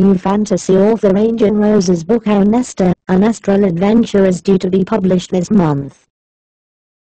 New fantasy author Angel Rose's book Our Nesta, An Astral Adventure is due to be published this month.